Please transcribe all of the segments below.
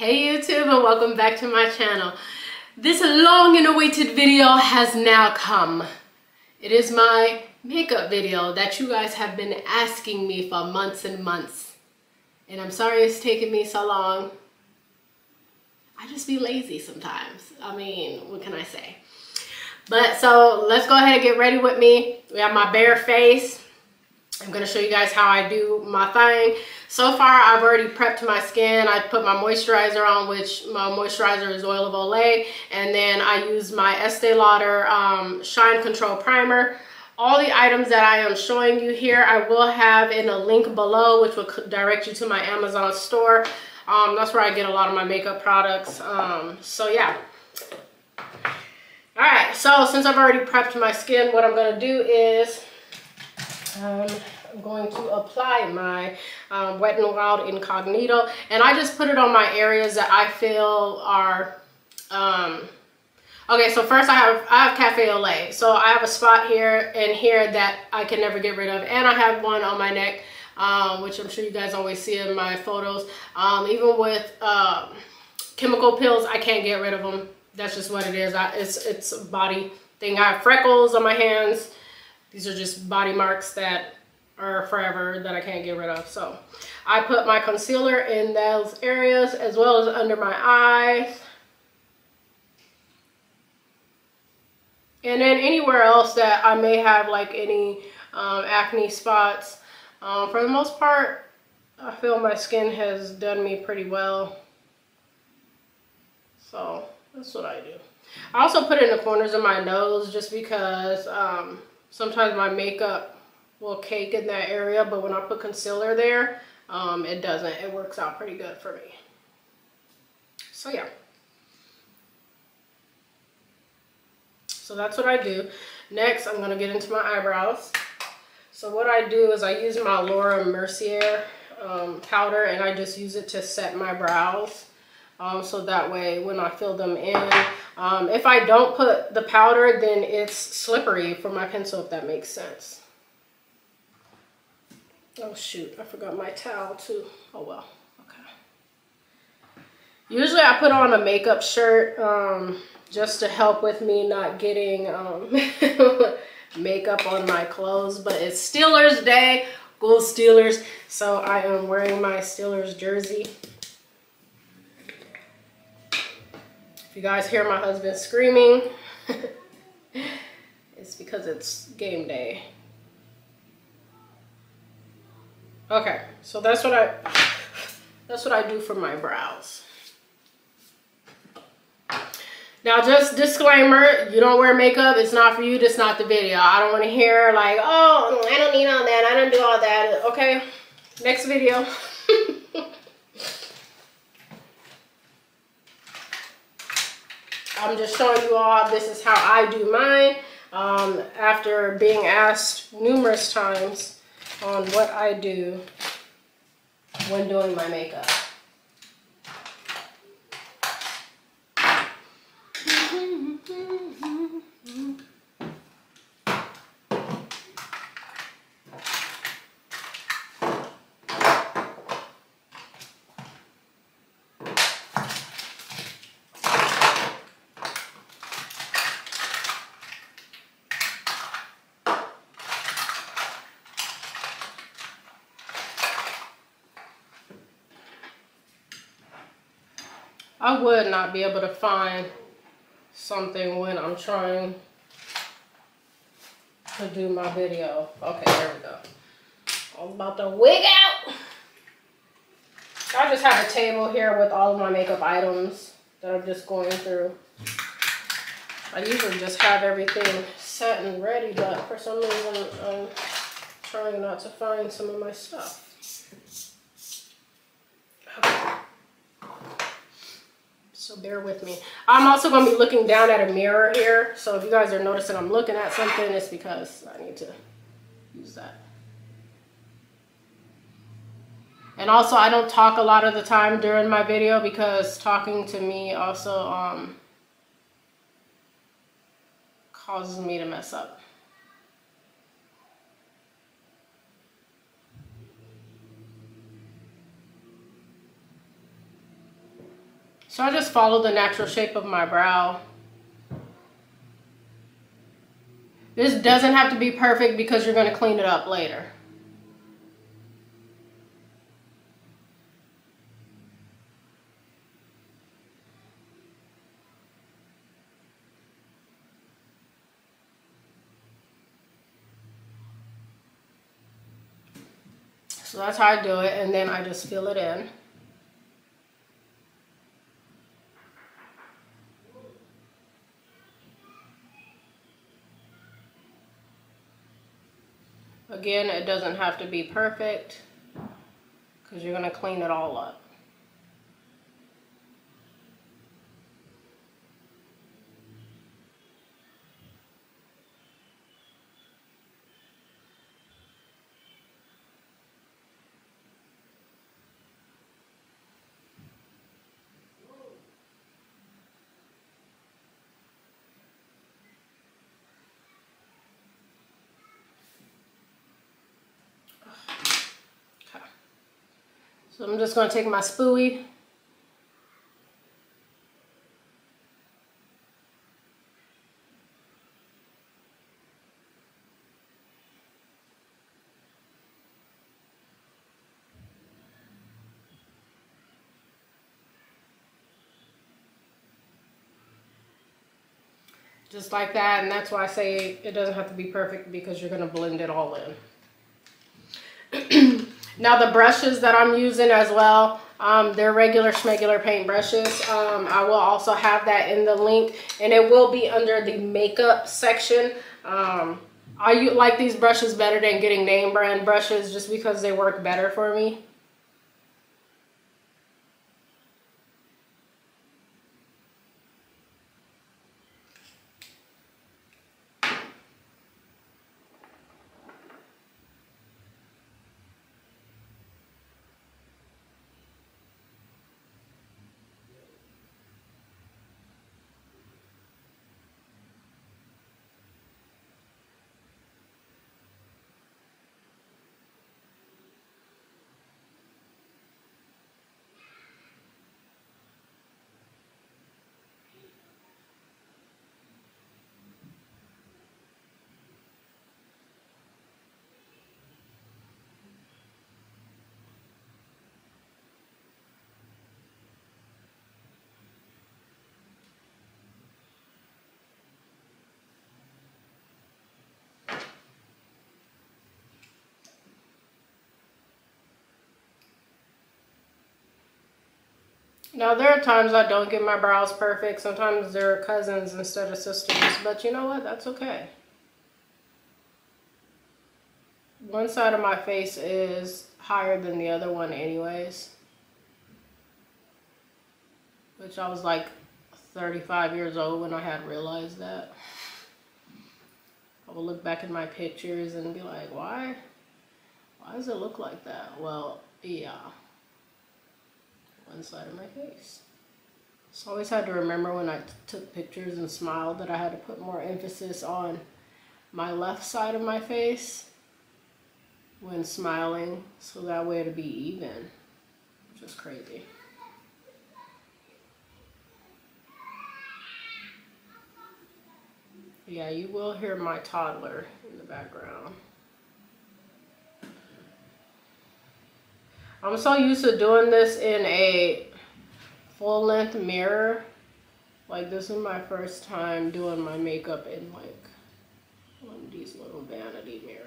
Hey YouTube and welcome back to my channel. This long and awaited video has now come. It is my makeup video that you guys have been asking me for months and months. And I'm sorry it's taken me so long. I just be lazy sometimes. I mean, what can I say? But so let's go ahead and get ready with me. We have my bare face. I'm gonna show you guys how I do my thing. So far, I've already prepped my skin. I put my moisturizer on, which my moisturizer is Oil of Olay. And then I use my Estee Lauder um, Shine Control Primer. All the items that I am showing you here, I will have in a link below, which will direct you to my Amazon store. Um, that's where I get a lot of my makeup products. Um, so yeah. All right, so since I've already prepped my skin, what I'm gonna do is um, going to apply my um, Wet n Wild Incognito. And I just put it on my areas that I feel are... Um, okay, so first I have, I have café au lait. So I have a spot here and here that I can never get rid of. And I have one on my neck, um, which I'm sure you guys always see in my photos. Um, even with uh, chemical peels, I can't get rid of them. That's just what it is. I, it's, it's a body thing. I have freckles on my hands. These are just body marks that are forever that I can't get rid of. So I put my concealer in those areas as well as under my eyes. And then anywhere else that I may have like any um, acne spots. Um, for the most part, I feel my skin has done me pretty well. So that's what I do. I also put it in the corners of my nose just because um, sometimes my makeup will cake in that area, but when I put concealer there, um, it doesn't. It works out pretty good for me. So yeah. So that's what I do. Next, I'm going to get into my eyebrows. So what I do is I use my Laura Mercier um, powder and I just use it to set my brows. Um, so that way when I fill them in, um, if I don't put the powder, then it's slippery for my pencil, if that makes sense. Oh shoot, I forgot my towel too. Oh well, okay. Usually I put on a makeup shirt um, just to help with me not getting um, makeup on my clothes, but it's Steelers day, go Steelers. So I am wearing my Steelers jersey. If you guys hear my husband screaming, it's because it's game day. Okay, so that's what I that's what I do for my brows. Now, just disclaimer, you don't wear makeup. It's not for you. That's not the video. I don't want to hear like, oh, I don't need all that. I don't do all that. Okay, next video. I'm just showing you all this is how I do mine um, after being asked numerous times on what I do when doing my makeup. I would not be able to find something when I'm trying to do my video. Okay, there we go. I'm about to wig out. I just have a table here with all of my makeup items that I'm just going through. I usually just have everything set and ready, but for some reason I'm trying not to find some of my stuff. So bear with me. I'm also going to be looking down at a mirror here. So if you guys are noticing I'm looking at something, it's because I need to use that. And also, I don't talk a lot of the time during my video because talking to me also um, causes me to mess up. So I just follow the natural shape of my brow. This doesn't have to be perfect because you're going to clean it up later. So that's how I do it and then I just fill it in. Again, it doesn't have to be perfect because you're going to clean it all up. So I'm just going to take my spoolie. Just like that, and that's why I say it doesn't have to be perfect because you're going to blend it all in. Now the brushes that I'm using as well, um, they're regular schmegular paint brushes. Um, I will also have that in the link and it will be under the makeup section. Um, I like these brushes better than getting name brand brushes just because they work better for me. Now, there are times I don't get my brows perfect. Sometimes they're cousins instead of sisters. But you know what? That's okay. One side of my face is higher than the other one anyways. Which I was like 35 years old when I had realized that. I will look back at my pictures and be like, why? Why does it look like that? Well, yeah one side of my face. So I always had to remember when I took pictures and smiled that I had to put more emphasis on my left side of my face when smiling so that way to be even, which is crazy. Yeah, you will hear my toddler in the background. I'm so used to doing this in a full length mirror. Like this is my first time doing my makeup in like one of these little vanity mirrors.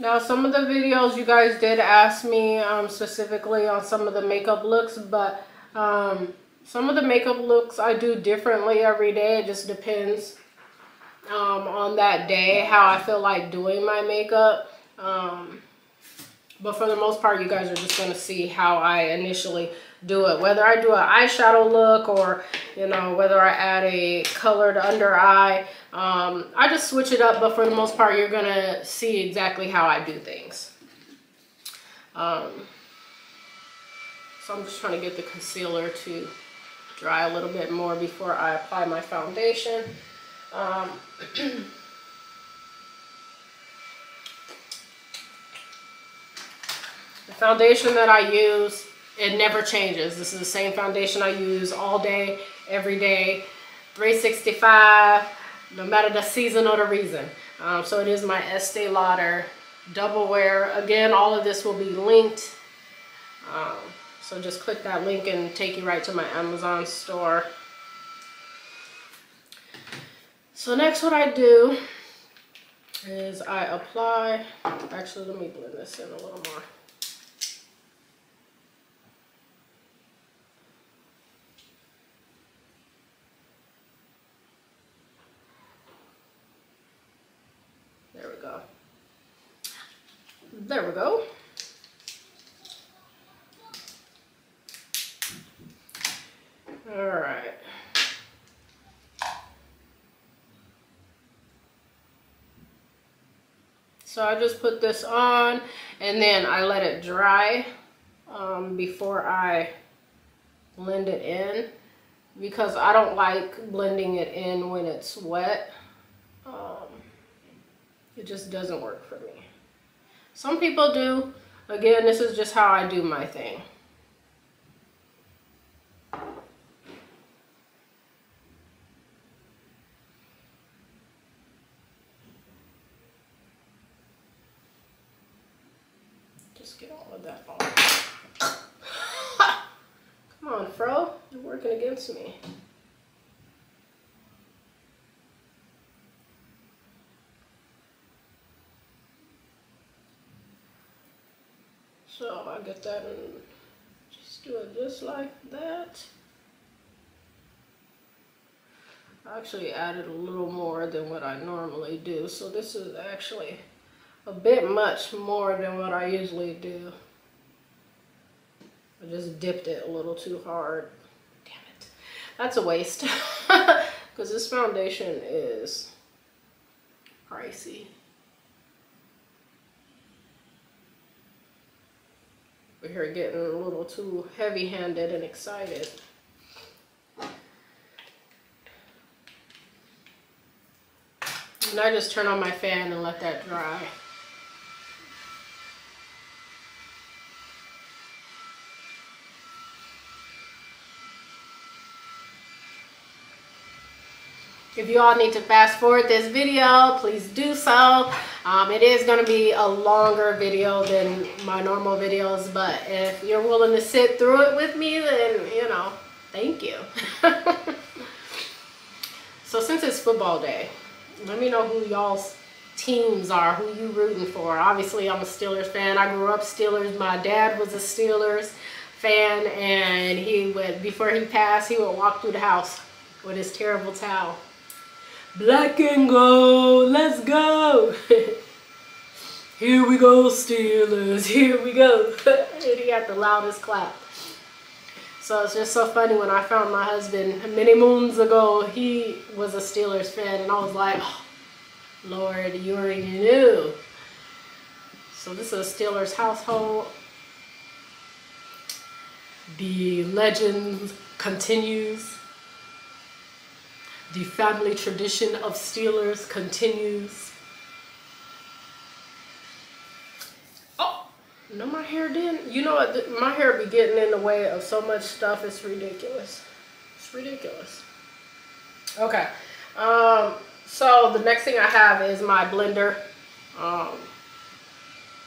Now, some of the videos you guys did ask me um, specifically on some of the makeup looks, but um, some of the makeup looks I do differently every day. It just depends um, on that day, how I feel like doing my makeup. Um, but for the most part, you guys are just going to see how I initially do it. Whether I do an eyeshadow look or, you know, whether I add a colored under eye. Um, I just switch it up, but for the most part, you're going to see exactly how I do things. Um, so I'm just trying to get the concealer to dry a little bit more before I apply my foundation. Um, foundation that I use it never changes. This is the same foundation I use all day, every day, 365, no matter the season or the reason. Um, so it is my Estee Lauder Double Wear. Again, all of this will be linked. Um, so just click that link and take you right to my Amazon store. So next what I do is I apply, actually let me blend this in a little more. There we go. All right. So I just put this on and then I let it dry um, before I blend it in because I don't like blending it in when it's wet. Um, it just doesn't work for me. Some people do. Again, this is just how I do my thing. Just get all of that off. Come on, Fro. You're working against me. So I get that and just do it just like that. I actually added a little more than what I normally do. So this is actually a bit much more than what I usually do. I just dipped it a little too hard. Damn it. That's a waste. Because this foundation is pricey. We're here getting a little too heavy-handed and excited. And I just turn on my fan and let that dry. If you all need to fast forward this video, please do so. Um, it is going to be a longer video than my normal videos, but if you're willing to sit through it with me, then, you know, thank you. so since it's football day, let me know who y'all's teams are, who you rooting for. Obviously, I'm a Steelers fan. I grew up Steelers. My dad was a Steelers fan, and he would, before he passed, he would walk through the house with his terrible towel. Black and gold, let's go. Here we go, Steelers. Here we go. and he had the loudest clap. So it's just so funny when I found my husband many moons ago, he was a Steelers fan, and I was like, oh, Lord, you already knew. So this is a Steelers household. The legend continues. The family tradition of Steelers continues. Oh, no, my hair didn't. You know what? My hair be getting in the way of so much stuff. It's ridiculous. It's ridiculous. Okay. Um, so the next thing I have is my blender. Um,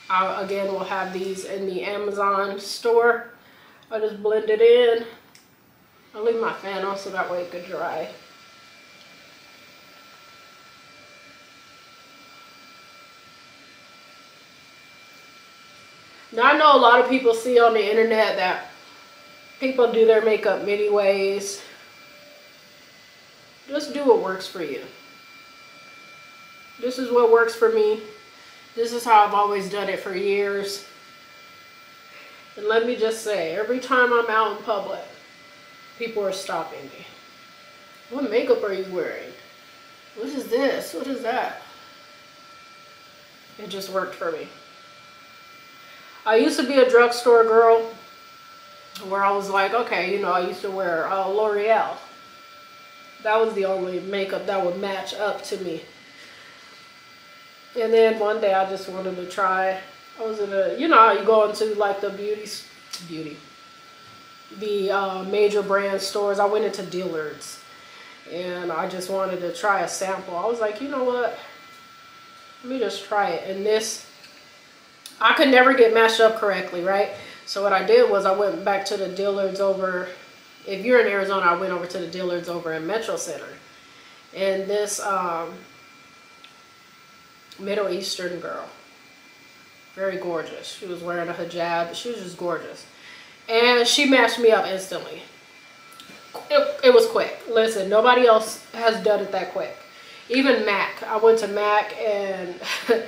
I, again, will have these in the Amazon store. I just blend it in. I'll leave my fan on so that way it could dry. Now I know a lot of people see on the internet that people do their makeup many ways. Just do what works for you. This is what works for me. This is how I've always done it for years. And let me just say, every time I'm out in public, people are stopping me. What makeup are you wearing? What is this? What is that? It just worked for me. I used to be a drugstore girl where I was like, okay, you know, I used to wear uh, L'Oreal. That was the only makeup that would match up to me. And then one day I just wanted to try, I was in a, you know you go into like the beauty, beauty, the uh, major brand stores. I went into Dillard's and I just wanted to try a sample. I was like, you know what, let me just try it. And this, I could never get matched up correctly, right? So what I did was I went back to the Dillard's over, if you're in Arizona, I went over to the Dillard's over in Metro Center. And this um, Middle Eastern girl, very gorgeous. She was wearing a hijab. She was just gorgeous. And she matched me up instantly. It, it was quick. Listen, nobody else has done it that quick. Even MAC. I went to MAC and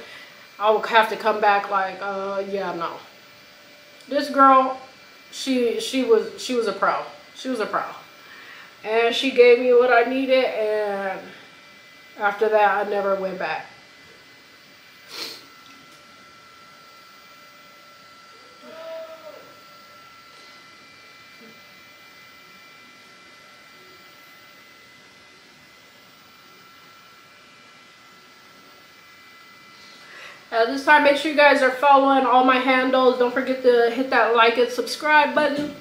I would have to come back like, uh, yeah, no. This girl, she she was she was a pro. She was a pro. And she gave me what I needed and after that I never went back. At this time, make sure you guys are following all my handles. Don't forget to hit that like and subscribe button.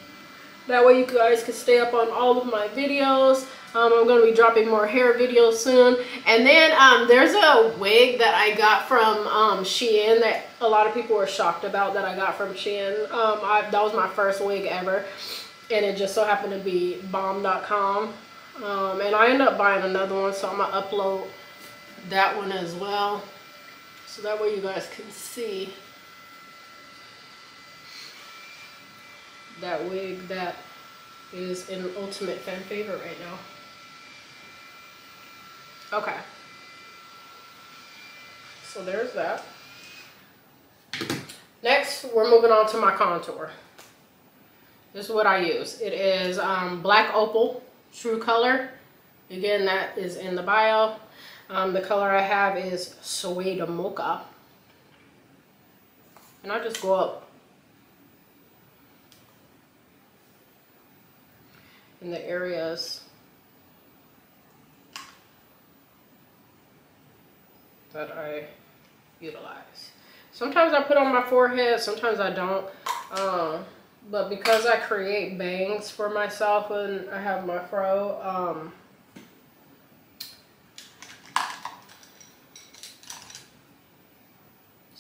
That way you guys can stay up on all of my videos. Um, I'm going to be dropping more hair videos soon. And then um, there's a wig that I got from um, Shein that a lot of people were shocked about that I got from Shein. Um, I, that was my first wig ever. And it just so happened to be bomb.com. Um, and I ended up buying another one, so I'm going to upload that one as well. So that way you guys can see that wig that is in ultimate fan favorite right now. Okay. So there's that. Next, we're moving on to my contour. This is what I use. It is um, Black Opal True Color. Again, that is in the bio. Um, the color I have is Suede Mocha. And I just go up in the areas that I utilize. Sometimes I put on my forehead, sometimes I don't. Um, but because I create bangs for myself when I have my fro, um,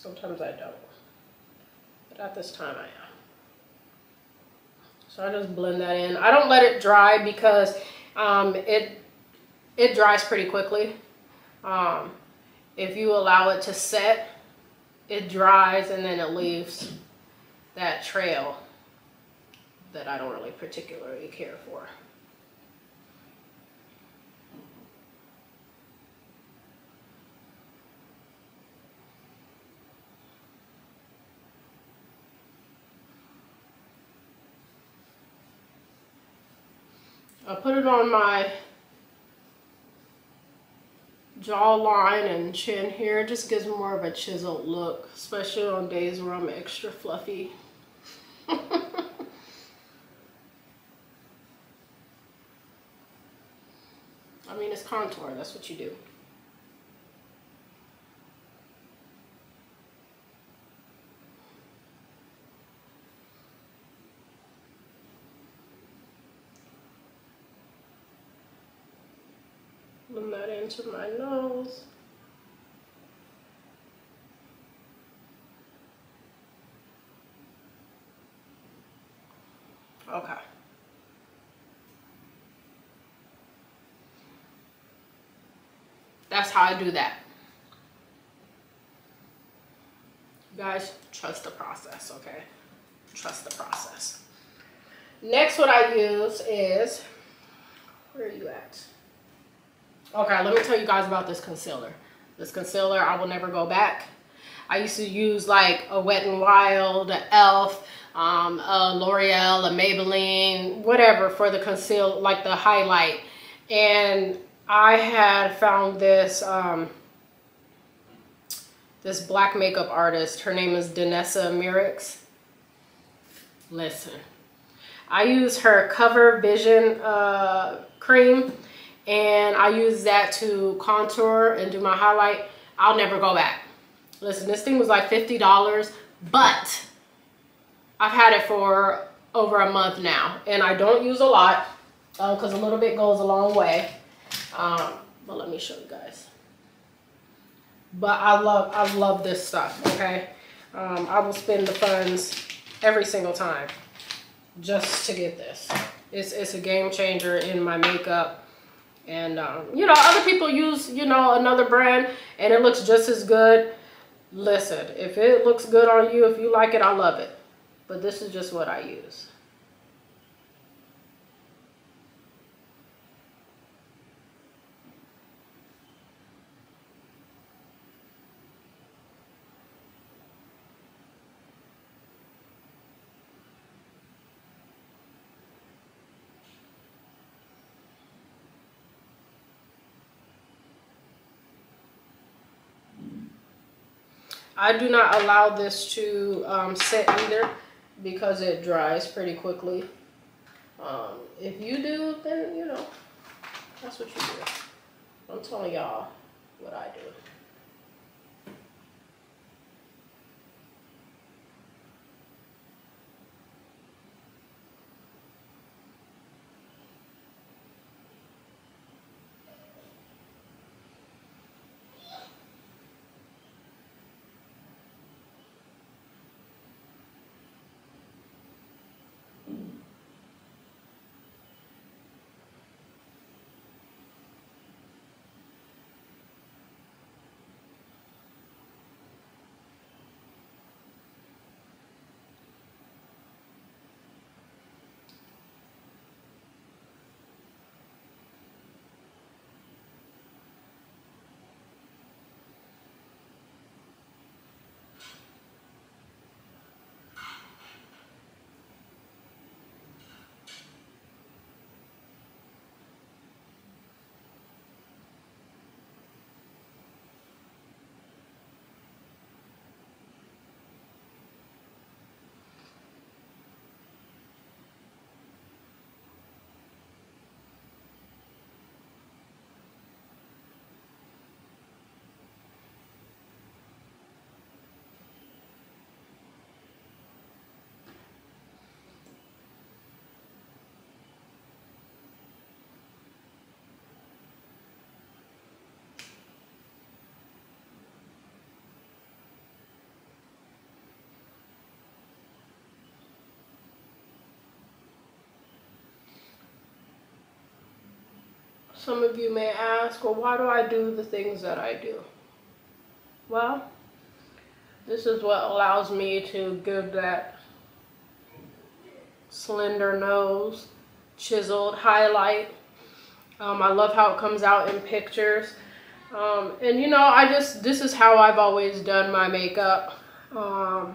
Sometimes I don't. But at this time I am. So I just blend that in. I don't let it dry because um, it it dries pretty quickly. Um, if you allow it to set, it dries and then it leaves that trail that I don't really particularly care for. I put it on my jawline and chin here. It just gives more of a chiseled look, especially on days where I'm extra fluffy. I mean, it's contour. That's what you do. Blend that into my nose. Okay. That's how I do that. You guys, trust the process, okay? Trust the process. Next, what I use is, where are you at? Okay, let me tell you guys about this concealer. This concealer, I will never go back. I used to use like a Wet n Wild, a e.l.f., um, a L'Oreal, a Maybelline, whatever for the conceal, like the highlight. And I had found this, um, this black makeup artist. Her name is Danessa Myricks. Listen, I use her Cover Vision uh, cream and I use that to contour and do my highlight. I'll never go back. Listen, this thing was like $50, but I've had it for over a month now and I don't use a lot because uh, a little bit goes a long way. Um, but let me show you guys. But I love, I love this stuff, okay? Um, I will spend the funds every single time just to get this. It's, it's a game changer in my makeup. And, um, you know, other people use, you know, another brand and it looks just as good. Listen, if it looks good on you, if you like it, I love it. But this is just what I use. I do not allow this to um, set either because it dries pretty quickly. Um, if you do, then, you know, that's what you do. I'm telling y'all what I do. Some of you may ask, well, why do I do the things that I do? Well, this is what allows me to give that slender nose, chiseled highlight. Um, I love how it comes out in pictures. Um, and you know, I just, this is how I've always done my makeup. Um,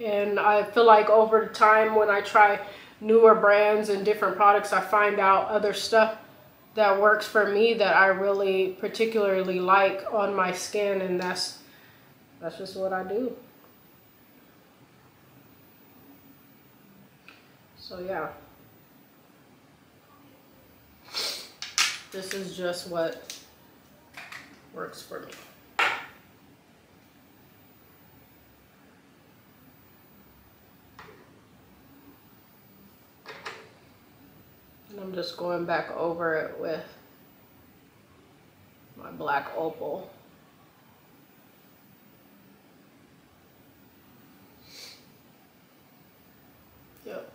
and I feel like over time when I try newer brands and different products, I find out other stuff that works for me that I really particularly like on my skin and that's that's just what I do. So yeah. This is just what works for me. And I'm just going back over it with my black opal. Yep.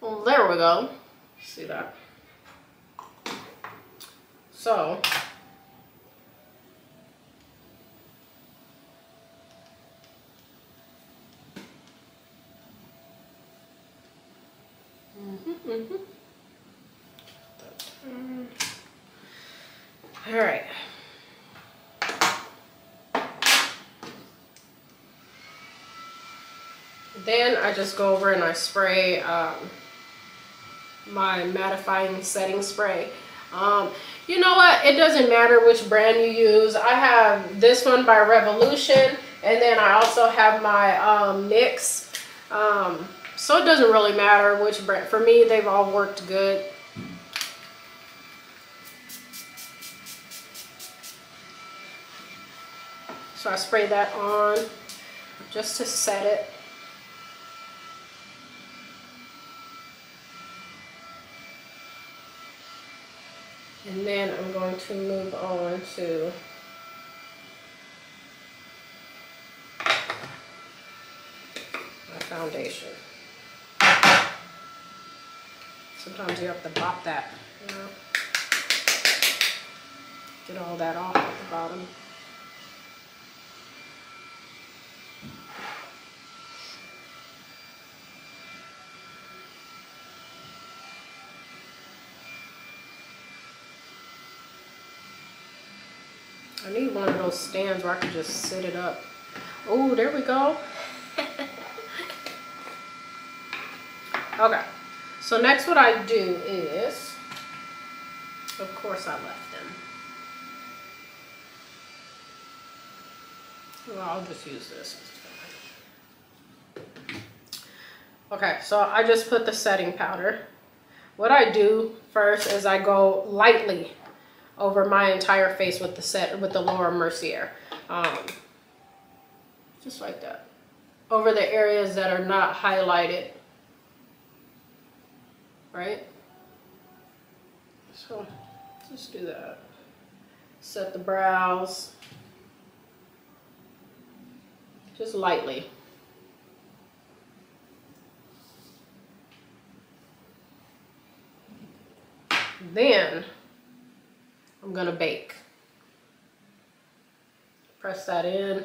Well, there we go. See that? So, Mm -hmm. Mm. All right. Then I just go over and I spray um, my mattifying setting spray. Um, you know what? It doesn't matter which brand you use. I have this one by Revolution, and then I also have my um, mix. Um, so it doesn't really matter which brand. For me, they've all worked good. So I spray that on just to set it. And then I'm going to move on to my foundation. Sometimes you have to bop that, you know, get all that off at the bottom. I need one of those stands where I can just sit it up. Oh, there we go. okay. So next what I do is, of course I left them. Well, I'll just use this. Okay, so I just put the setting powder. What I do first is I go lightly over my entire face with the set with the Laura Mercier. Um, just like that. Over the areas that are not highlighted. Right? So just do that. Set the brows. Just lightly. Then I'm gonna bake. Press that in.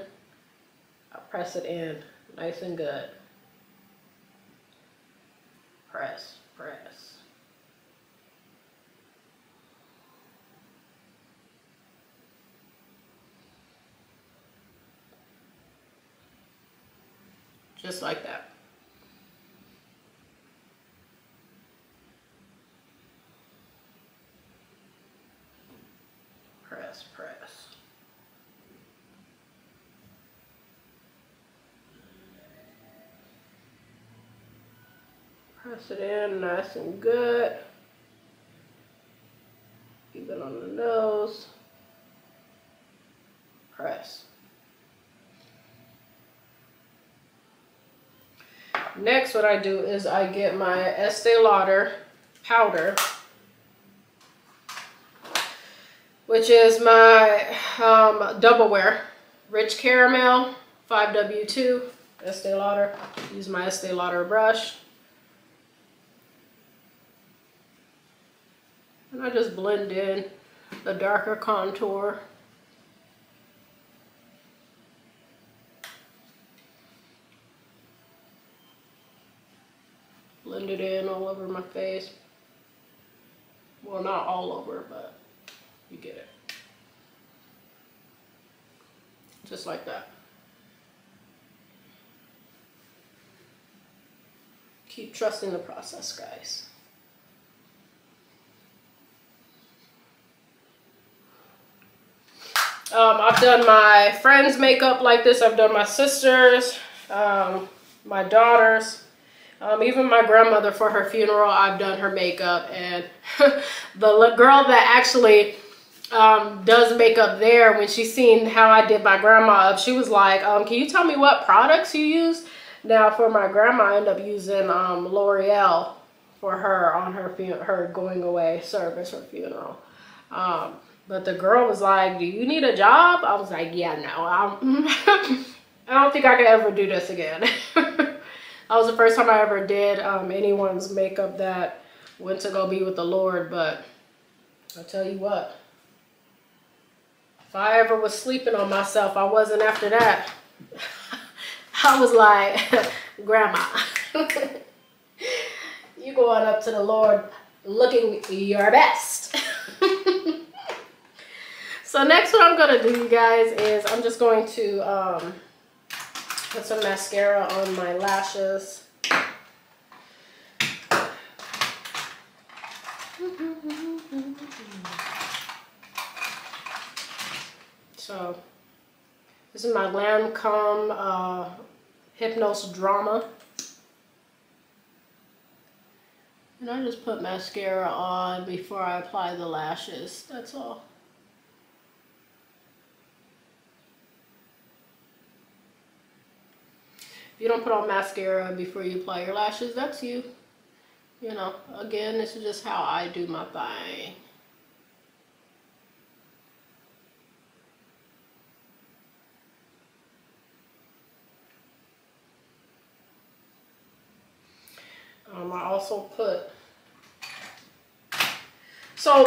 I'll press it in nice and good. Press, press. Just like that. press, press. Press it in nice and good. Even on the nose. Press. Next, what I do is I get my Estee Lauder powder which is my um, double wear. Rich Caramel 5W2 Estee Lauder. Use my Estee Lauder brush. And I just blend in the darker contour. Blend it in all over my face. Well, not all over, but you get it. Just like that. Keep trusting the process, guys. Um, I've done my friends' makeup like this. I've done my sisters, um, my daughters, um, even my grandmother for her funeral. I've done her makeup. And the girl that actually um, does makeup there, when she seen how I did my grandma up, she was like, um, can you tell me what products you use? Now for my grandma, I end up using um, L'Oreal for her on her her going away service or funeral. Um, but the girl was like, do you need a job? I was like, yeah, no. I don't think I could ever do this again. that was the first time I ever did um, anyone's makeup that went to go be with the Lord. But I'll tell you what, if I ever was sleeping on myself, I wasn't after that. I was like, Grandma, you going up to the Lord looking your best. So next what I'm gonna do, you guys, is I'm just going to um, put some mascara on my lashes. So this is my Lancome uh, Hypnose Drama. And I just put mascara on before I apply the lashes, that's all. You don't put on mascara before you apply your lashes, that's you. You know, again, this is just how I do my thing. Um, I also put, so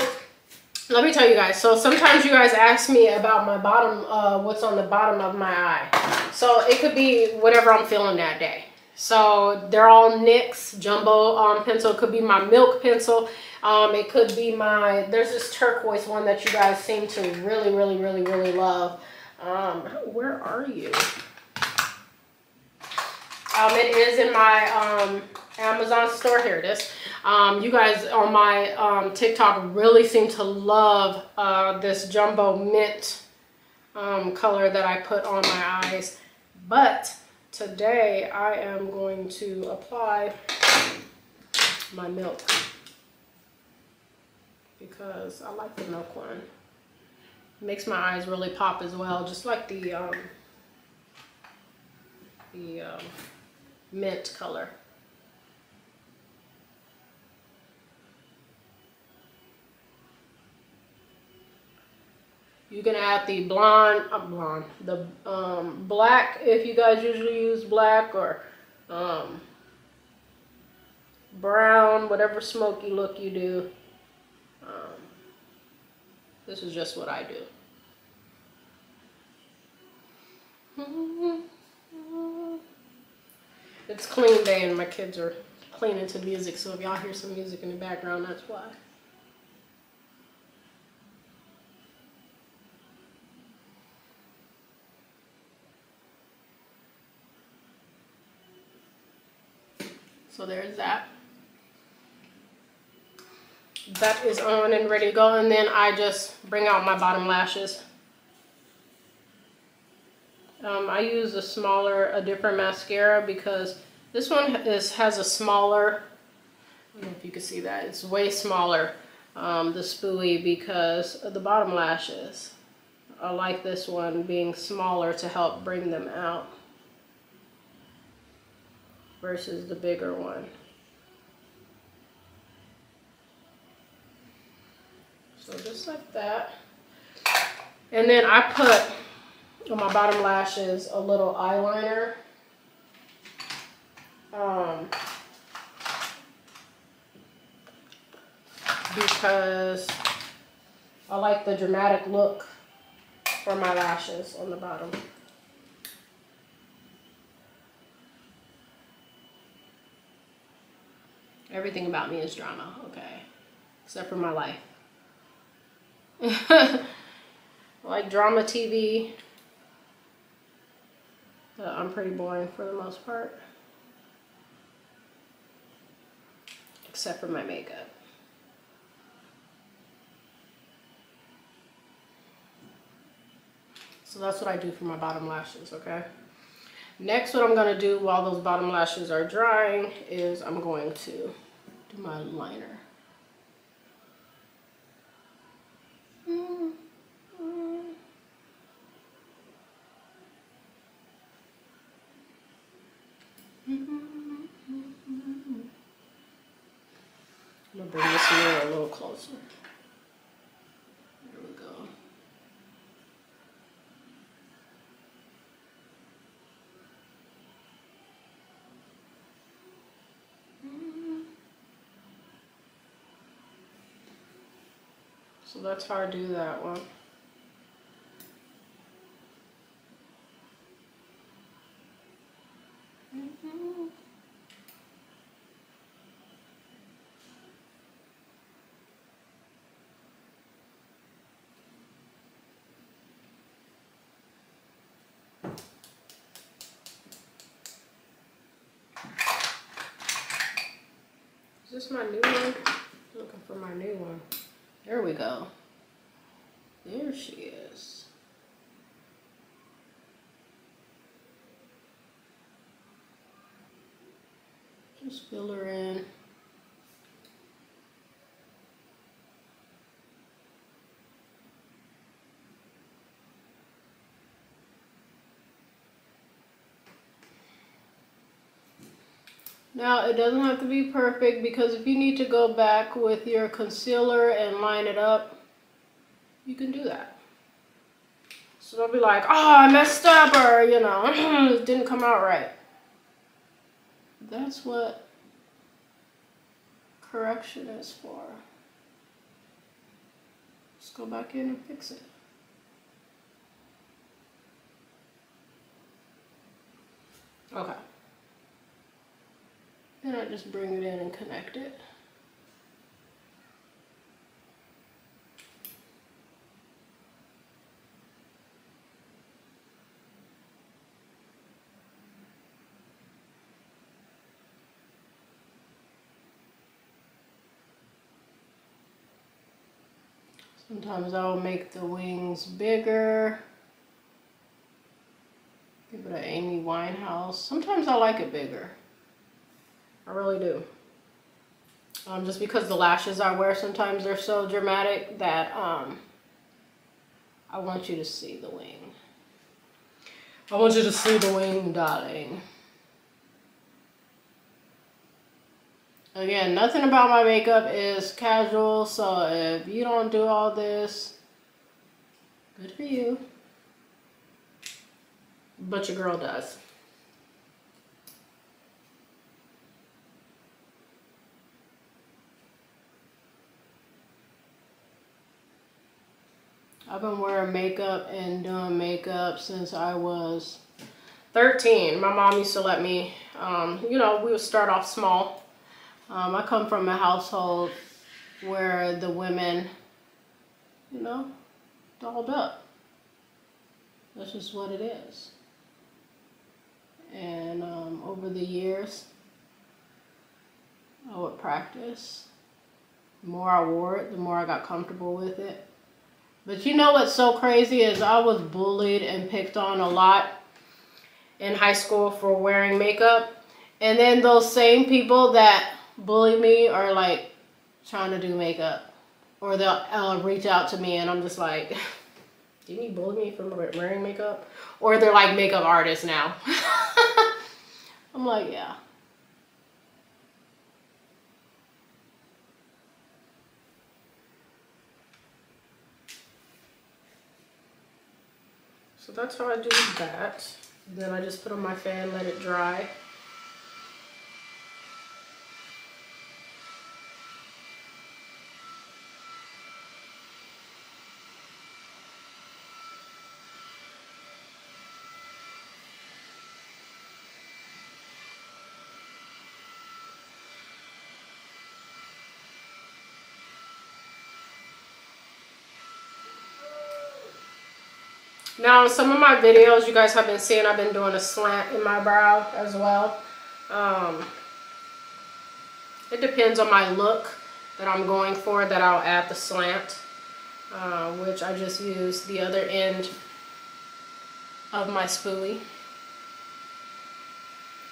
let me tell you guys. So sometimes you guys ask me about my bottom, uh, what's on the bottom of my eye. So it could be whatever I'm feeling that day. So they're all NYX jumbo um, pencil. It could be my milk pencil. Um, it could be my, there's this turquoise one that you guys seem to really, really, really, really love. Um, where are you? Um, it is in my um, Amazon store. Here it is. Um, you guys on my um, TikTok really seem to love uh, this jumbo mint um, color that I put on my eyes. But today I am going to apply my milk because I like the milk one. It makes my eyes really pop as well, just like the um, the um, mint color. You can add the blonde, uh, blonde, the um, black if you guys usually use black or um, brown, whatever smoky look you do. Um, this is just what I do. It's clean day and my kids are cleaning to music, so if y'all hear some music in the background, that's why. So there's that. That is on and ready to go. And then I just bring out my bottom lashes. Um, I use a smaller, a different mascara because this one is has a smaller, I don't know if you can see that, it's way smaller, um, the spoolie because the bottom lashes. I like this one being smaller to help bring them out versus the bigger one. So just like that. And then I put on my bottom lashes a little eyeliner. Um, because I like the dramatic look for my lashes on the bottom. Everything about me is drama, okay? Except for my life. like drama TV. Uh, I'm pretty boring for the most part. Except for my makeup. So that's what I do for my bottom lashes, okay? Next, what I'm gonna do while those bottom lashes are drying is I'm going to do my liner. So that's how I do that one. Mm-hmm. Is this my new one? I'm looking for my new one. There we go. There she is. Just fill her in. Now it doesn't have to be perfect because if you need to go back with your concealer and line it up, you can do that. So don't be like, oh, I messed up or, you know, it didn't come out right. That's what correction is for. Just go back in and fix it. Okay. Then I just bring it in and connect it. Sometimes I'll make the wings bigger. Give it an Amy Winehouse. Sometimes I like it bigger. I really do. Um, just because the lashes I wear sometimes they're so dramatic that um, I want you to see the wing. I want you to see the wing, darling. Again, nothing about my makeup is casual, so if you don't do all this, good for you. But your girl does. I've been wearing makeup and doing makeup since I was 13. My mom used to let me, um, you know, we would start off small um, I come from a household where the women, you know, dolled up. That's just what it is. And um, over the years, I would practice. The more I wore it, the more I got comfortable with it. But you know what's so crazy is I was bullied and picked on a lot in high school for wearing makeup. And then those same people that bully me are like trying to do makeup or they'll uh, reach out to me and I'm just like, didn't you bully me for wearing makeup? Or they're like makeup artists now. I'm like, yeah. So that's how I do that. Then I just put on my fan, let it dry. Now, some of my videos you guys have been seeing, I've been doing a slant in my brow as well. Um, it depends on my look that I'm going for that I'll add the slant, uh, which I just use the other end of my spoolie.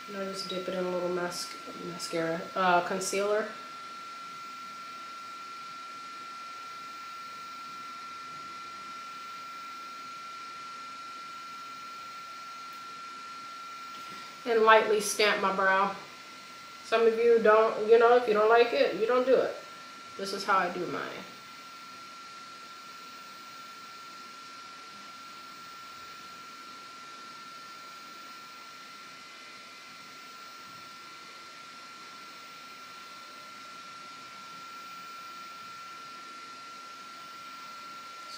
And I just dip it in a little mas mascara, uh, concealer. And lightly stamp my brow. Some of you don't, you know, if you don't like it, you don't do it. This is how I do mine.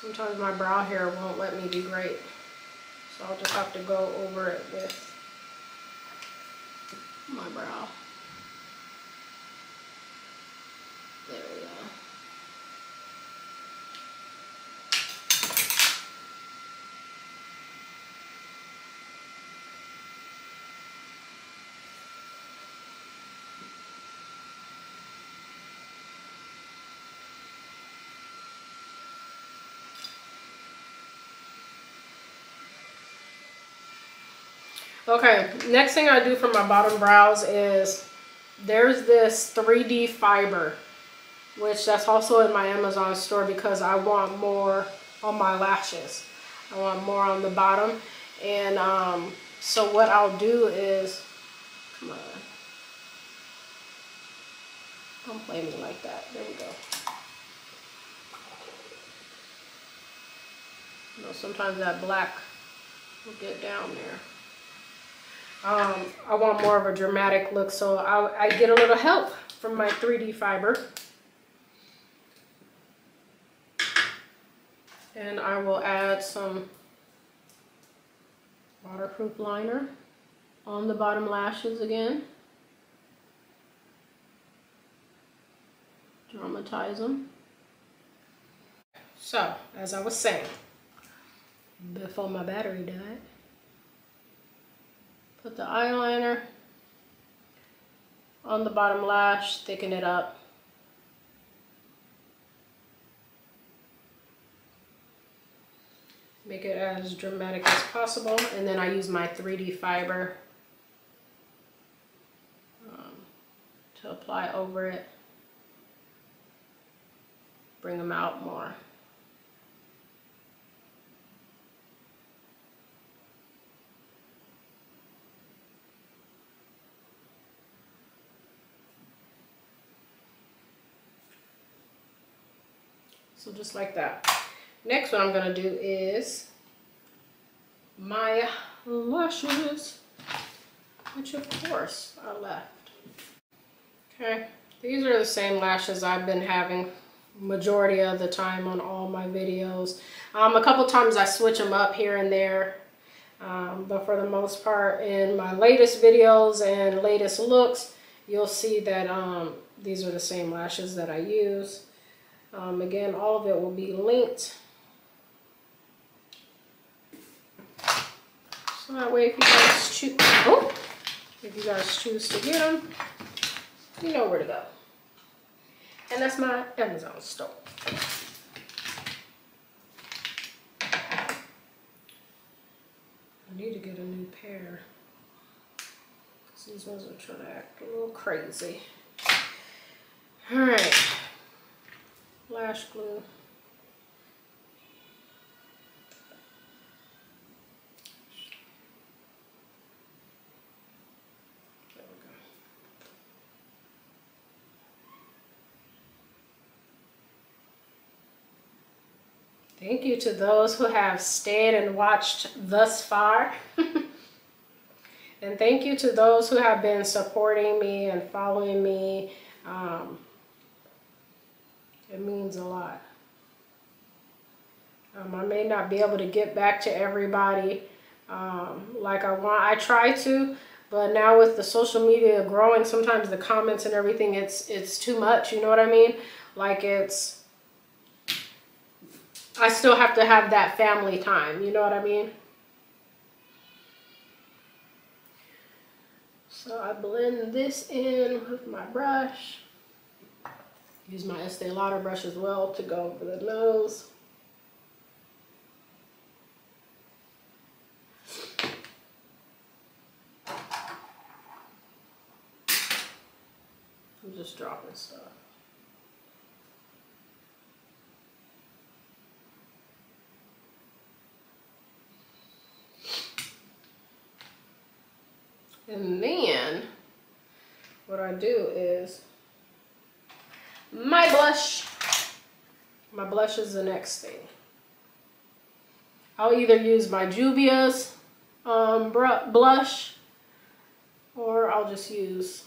Sometimes my brow hair won't let me be great. So I'll just have to go over it with my brow. There we go. Okay, next thing I do for my bottom brows is there's this 3D fiber, which that's also in my Amazon store because I want more on my lashes. I want more on the bottom. And um, so what I'll do is, come on. Don't play me like that. There we go. You know, sometimes that black will get down there. Um, I want more of a dramatic look, so I, I get a little help from my 3D fiber. And I will add some waterproof liner on the bottom lashes again. Dramatize them. So, as I was saying, before my battery died, Put the eyeliner on the bottom lash, thicken it up. Make it as dramatic as possible. And then I use my 3D fiber um, to apply over it. Bring them out more. So just like that. Next what I'm gonna do is my lashes, which of course are left. Okay, these are the same lashes I've been having majority of the time on all my videos. Um, a couple times I switch them up here and there, um, but for the most part in my latest videos and latest looks, you'll see that um, these are the same lashes that I use. Um, again, all of it will be linked. So that way if you guys choose, oh, if you guys choose to get them, you know where to go. And that's my Amazon store. I need to get a new pair. These ones are trying to act a little crazy. All right lash glue. Thank you to those who have stayed and watched thus far. and thank you to those who have been supporting me and following me. Um, it means a lot. Um, I may not be able to get back to everybody um, like I want. I try to, but now with the social media growing, sometimes the comments and everything, it's it's too much. You know what I mean? Like it's, I still have to have that family time. You know what I mean? So I blend this in with my brush. Use my Estee Lauder brush as well to go over the nose. I'm just dropping stuff. And then what I do is my blush. My blush is the next thing. I'll either use my Juvia's um, blush or I'll just use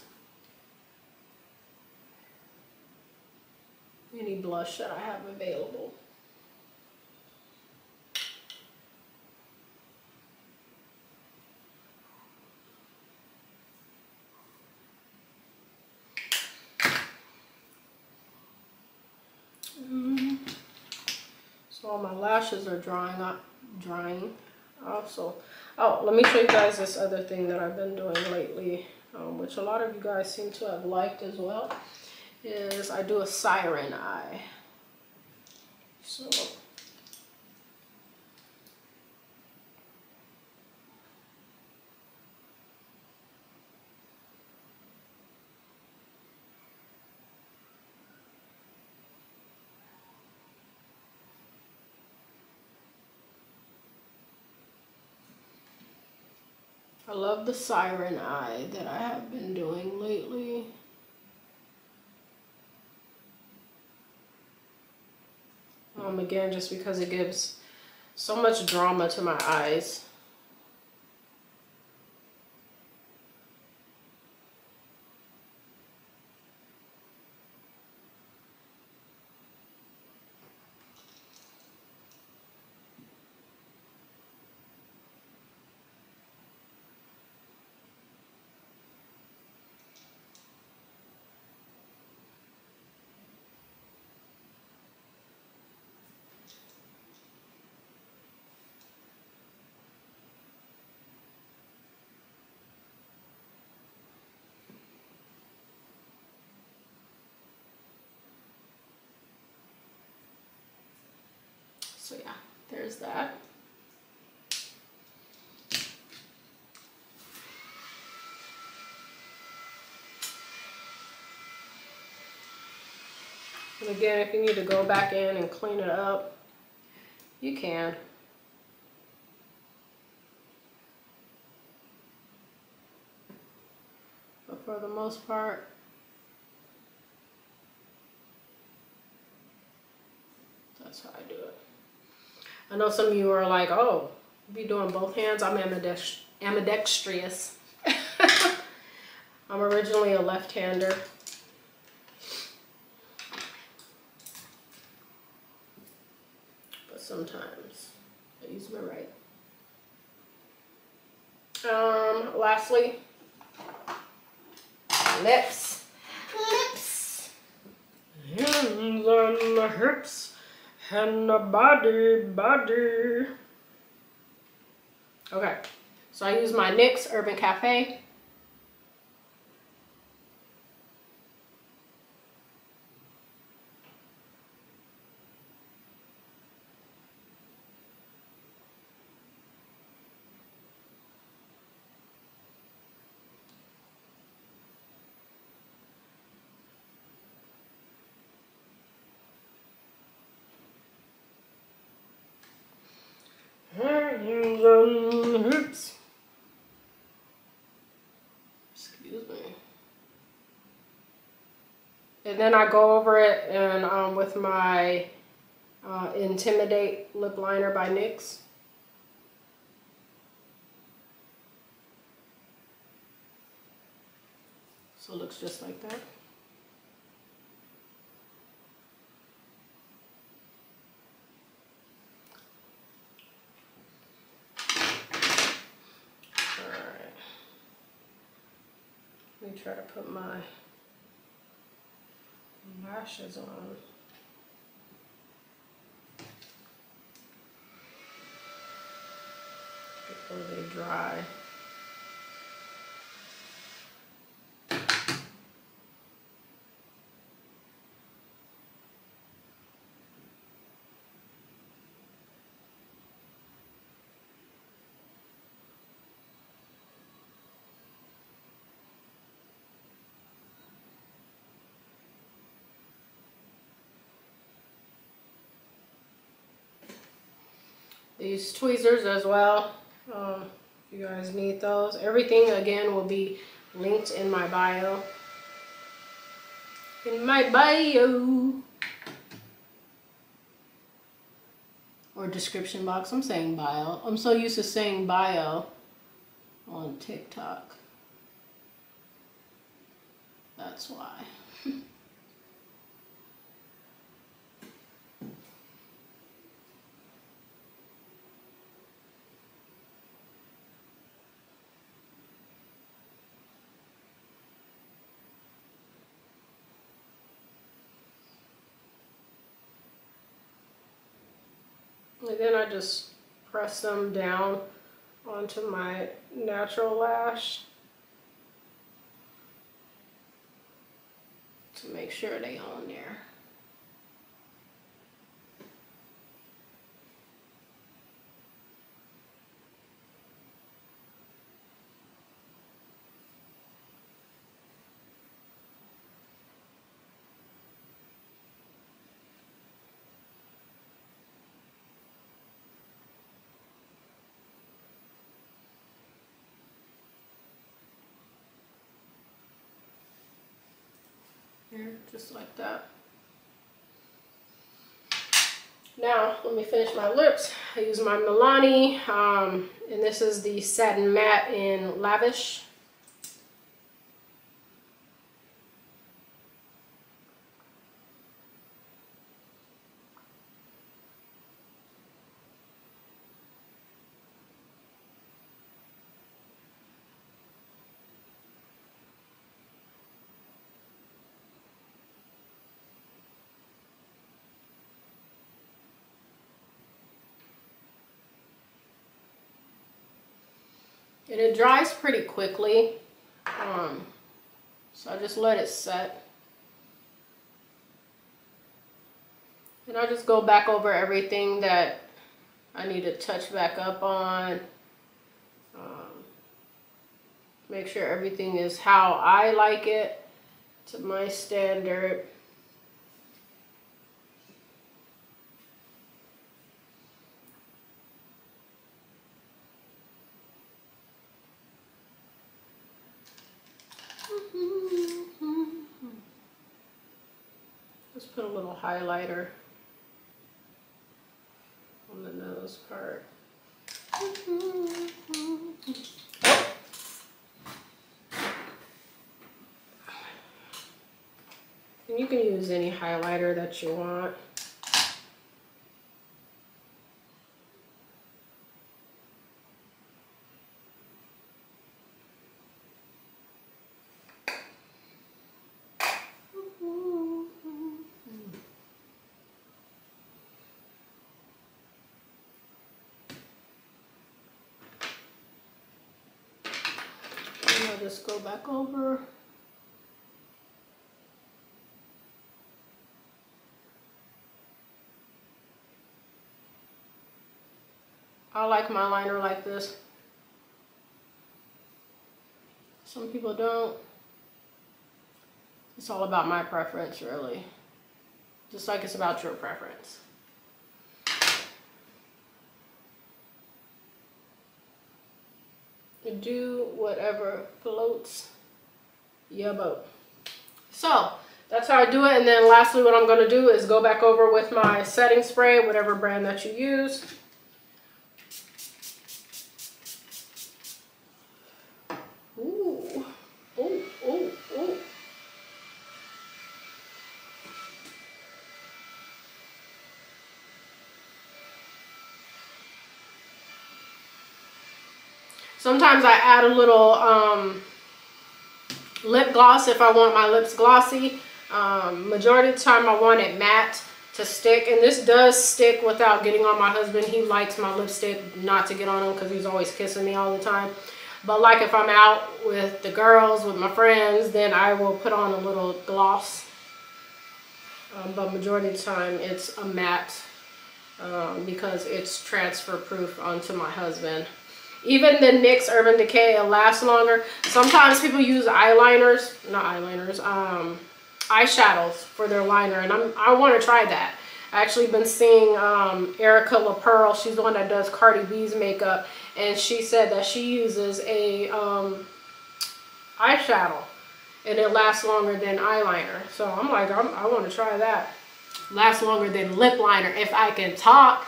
any blush that I have available. So my lashes are drying up, drying. Also, oh, let me show you guys this other thing that I've been doing lately, um, which a lot of you guys seem to have liked as well, is I do a siren eye. So I love the siren eye that I have been doing lately. Um, again, just because it gives so much drama to my eyes. So yeah, there's that. And again, if you need to go back in and clean it up, you can. But for the most part, that's how I do it. I know some of you are like, oh, be doing both hands. I'm ambidextrous. I'm originally a left-hander. But sometimes I use my right. Um, lastly, lips. Lips. Hands on the hips and the body, body. Okay, so I use my NYX Urban Cafe. Excuse me. And then I go over it and um, with my uh, Intimidate lip liner by NYX. So it looks just like that. Let me try to put my lashes on. Before they dry. These tweezers as well. Um, if you guys need those. Everything, again, will be linked in my bio. In my bio. Or description box. I'm saying bio. I'm so used to saying bio on TikTok. That's why. And then I just press them down onto my natural lash to make sure they're on there. Just like that. Now, let me finish my lips. I use my Milani, um, and this is the Satin Matte in Lavish. And it dries pretty quickly. Um, so I just let it set. And I just go back over everything that I need to touch back up on. Um, make sure everything is how I like it to my standard. Just put a little highlighter on the nose part. And you can use any highlighter that you want. I'll over. I like my liner like this. Some people don't. It's all about my preference, really. Just like it's about your preference. Do whatever floats your boat. So that's how I do it. And then lastly, what I'm going to do is go back over with my setting spray, whatever brand that you use. Sometimes I add a little um, lip gloss if I want my lips glossy. Um, majority of the time I want it matte to stick. And this does stick without getting on my husband. He likes my lipstick not to get on him because he's always kissing me all the time. But like if I'm out with the girls, with my friends, then I will put on a little gloss. Um, but majority of the time it's a matte um, because it's transfer proof onto my husband. Even the NYX Urban Decay will last longer. Sometimes people use eyeliners, not eyeliners, um, eyeshadows for their liner. And I'm, I want to try that. I actually been seeing um, Erika La' Pearl. She's the one that does Cardi B's makeup. And she said that she uses a um, eyeshadow. And it lasts longer than eyeliner. So I'm like, I'm, I want to try that. Lasts longer than lip liner if I can talk.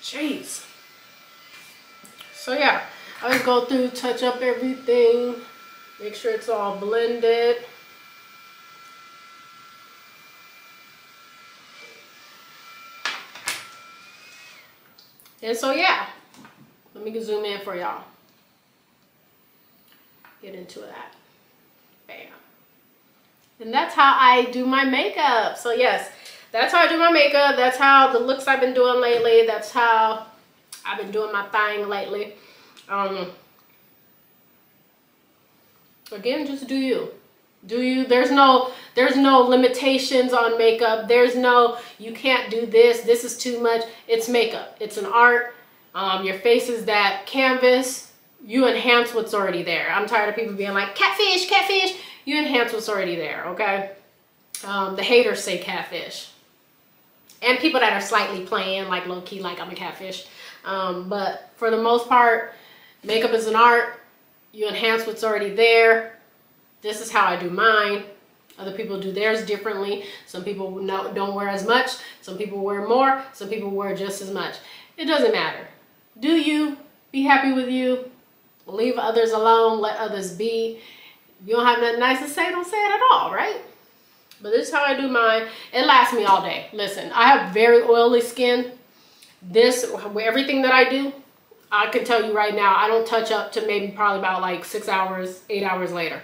Jeez. So yeah, I just go through, touch up everything, make sure it's all blended. And so yeah, let me zoom in for y'all. Get into that. Bam. And that's how I do my makeup. So yes, that's how I do my makeup. That's how the looks I've been doing lately. That's how I've been doing my thing lately. Um, again, just do you. Do you? There's no there's no limitations on makeup. There's no you can't do this. This is too much. It's makeup. It's an art. Um, your face is that canvas. You enhance what's already there. I'm tired of people being like catfish, catfish. You enhance what's already there. Okay. Um, the haters say catfish, and people that are slightly playing like low key, like I'm a catfish. Um, but for the most part, makeup is an art. You enhance what's already there. This is how I do mine. Other people do theirs differently. Some people don't wear as much. Some people wear more. Some people wear just as much. It doesn't matter. Do you. Be happy with you. Leave others alone. Let others be. If you don't have nothing nice to say, don't say it at all, right? But this is how I do mine. It lasts me all day. Listen, I have very oily skin. This, everything that I do, I can tell you right now, I don't touch up to maybe probably about like six hours, eight hours later.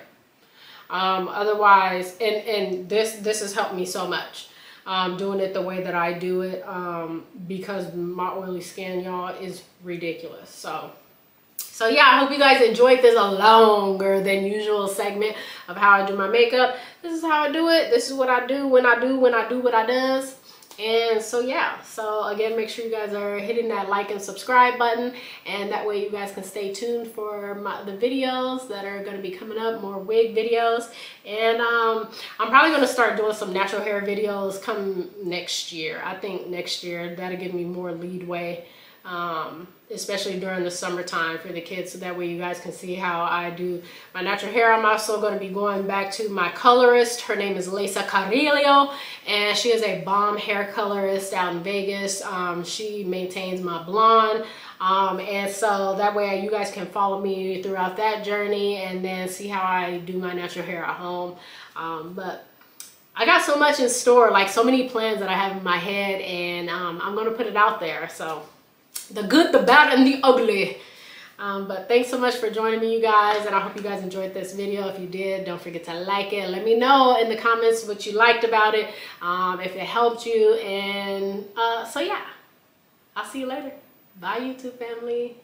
Um, otherwise, and, and this, this has helped me so much. Um, doing it the way that I do it um, because my oily skin, y'all, is ridiculous. So, so yeah, I hope you guys enjoyed this a longer than usual segment of how I do my makeup. This is how I do it. This is what I do when I do when I do what I does and so yeah. So again make sure you guys are hitting that like and subscribe button. And that way you guys can stay tuned for my, the videos that are going to be coming up more wig videos. And um, i'm probably going to start doing some natural hair videos come next year. I think next year that'll give me more leadway. Um, especially during the summertime for the kids so that way you guys can see how I do my natural hair. I'm also going to be going back to my colorist. Her name is Lisa Carrillo and she is a bomb hair colorist out in Vegas. Um, she maintains my blonde um, and so that way you guys can follow me throughout that journey and then see how I do my natural hair at home. Um, but I got so much in store, like so many plans that I have in my head and um, I'm going to put it out there. So the good, the bad, and the ugly. Um, but thanks so much for joining me, you guys. And I hope you guys enjoyed this video. If you did, don't forget to like it. Let me know in the comments what you liked about it, um, if it helped you. And uh, so, yeah, I'll see you later. Bye, YouTube family.